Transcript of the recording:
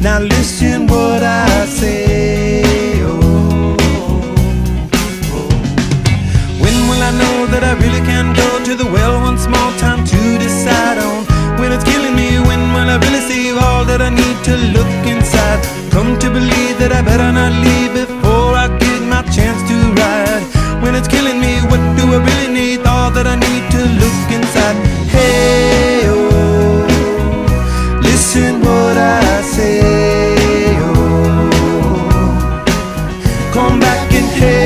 Now listen what I say, oh. When will I know that I really can go to the well once more? Time to decide on when it's killing me. When will I really see all that I need to look inside? Come to believe that I better not leave before I get my chance to ride. When it's killing me, what do I really need? All that I need to look inside. Hey, oh, listen what I say, and hey.